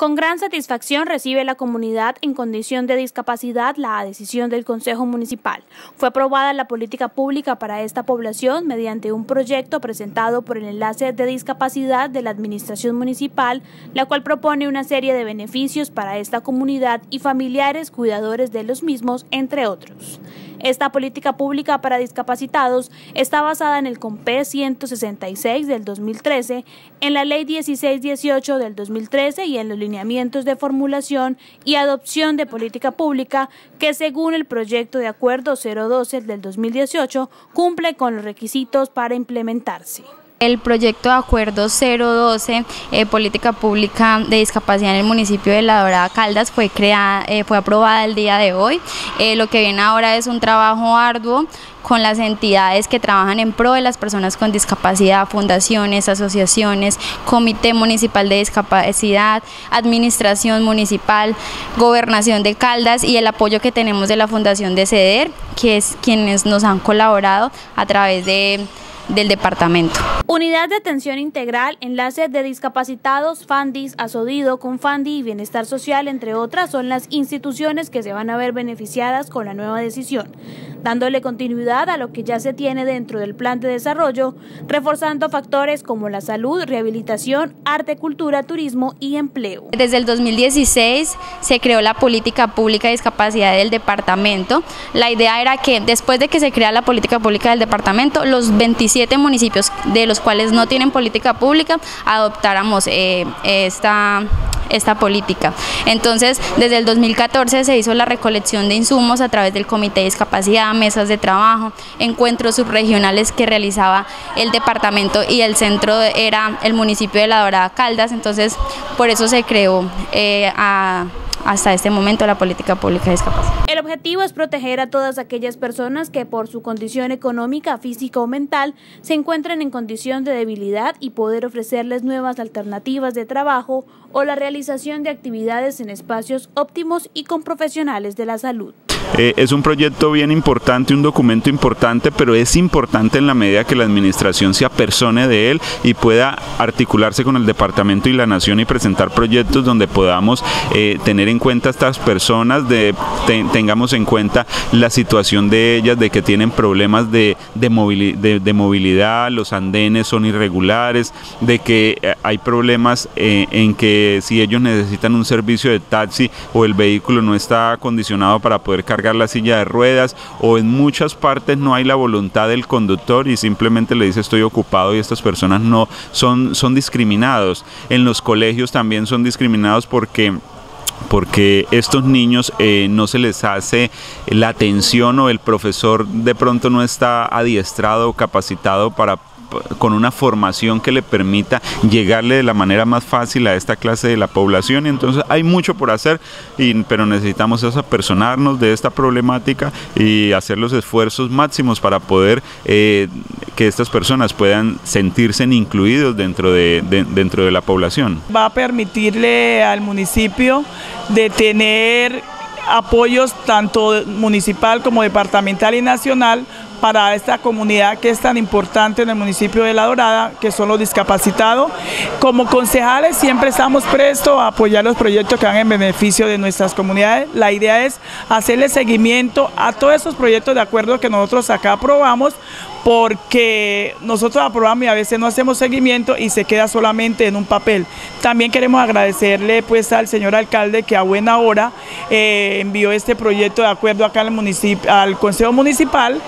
Con gran satisfacción recibe la comunidad en condición de discapacidad la decisión del Consejo Municipal. Fue aprobada la política pública para esta población mediante un proyecto presentado por el Enlace de Discapacidad de la Administración Municipal, la cual propone una serie de beneficios para esta comunidad y familiares cuidadores de los mismos, entre otros. Esta política pública para discapacitados está basada en el COMPE 166 del 2013, en la Ley 1618 del 2013 y en los lineamientos de formulación y adopción de política pública que según el proyecto de acuerdo 012 del 2018 cumple con los requisitos para implementarse. El proyecto de acuerdo 012, eh, política pública de discapacidad en el municipio de La Dorada Caldas, fue, creada, eh, fue aprobada el día de hoy. Eh, lo que viene ahora es un trabajo arduo con las entidades que trabajan en pro de las personas con discapacidad, fundaciones, asociaciones, Comité Municipal de Discapacidad, Administración Municipal, Gobernación de Caldas y el apoyo que tenemos de la Fundación de CEDER, que es quienes nos han colaborado a través de del departamento. Unidad de Atención Integral, Enlace de Discapacitados, FANDIS, Asodido, Confandi y Bienestar Social, entre otras, son las instituciones que se van a ver beneficiadas con la nueva decisión, dándole continuidad a lo que ya se tiene dentro del plan de desarrollo, reforzando factores como la salud, rehabilitación, arte, cultura, turismo y empleo. Desde el 2016 se creó la política pública de discapacidad del departamento. La idea era que después de que se crea la política pública del departamento, los 27 municipios de los cuales no tienen política pública, adoptáramos eh, esta esta política. Entonces, desde el 2014 se hizo la recolección de insumos a través del Comité de Discapacidad, mesas de trabajo, encuentros subregionales que realizaba el departamento y el centro era el municipio de La Dorada Caldas, entonces por eso se creó eh, a hasta este momento la política pública de discapacidad. El objetivo es proteger a todas aquellas personas que por su condición económica, física o mental se encuentran en condición de debilidad y poder ofrecerles nuevas alternativas de trabajo o la realización de actividades en espacios óptimos y con profesionales de la salud. Eh, es un proyecto bien importante, un documento importante, pero es importante en la medida que la administración se apersone de él y pueda articularse con el departamento y la nación y presentar proyectos donde podamos eh, tener en cuenta a estas personas, de, tengamos en cuenta la situación de ellas, de que tienen problemas de, de, movilidad, los andenes son irregulares, de que eh, hay problemas en que si ellos necesitan un servicio de taxi o el vehículo no está acondicionado para poder cargar la silla de ruedas o en muchas partes no hay la voluntad del conductor y simplemente le dice estoy ocupado y estas personas no son, son discriminados. En los colegios también son discriminados porque porque estos niños eh, no se les hace la atención o el profesor de pronto no está adiestrado o capacitado para con una formación que le permita llegarle de la manera más fácil a esta clase de la población. Y entonces hay mucho por hacer, y, pero necesitamos apersonarnos de esta problemática y hacer los esfuerzos máximos para poder eh, que estas personas puedan sentirse incluidos dentro de, dentro de la población. Va a permitirle al municipio de tener apoyos tanto municipal como departamental y nacional para esta comunidad que es tan importante en el municipio de La Dorada, que son los discapacitados. Como concejales siempre estamos prestos a apoyar los proyectos que van en beneficio de nuestras comunidades. La idea es hacerle seguimiento a todos esos proyectos de acuerdo que nosotros acá aprobamos porque nosotros aprobamos y a veces no hacemos seguimiento y se queda solamente en un papel. También queremos agradecerle pues al señor alcalde que a buena hora eh, envió este proyecto de acuerdo acá al, municipio, al Consejo Municipal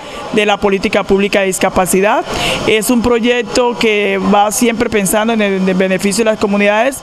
la Política Pública de Discapacidad. Es un proyecto que va siempre pensando en el beneficio de las comunidades.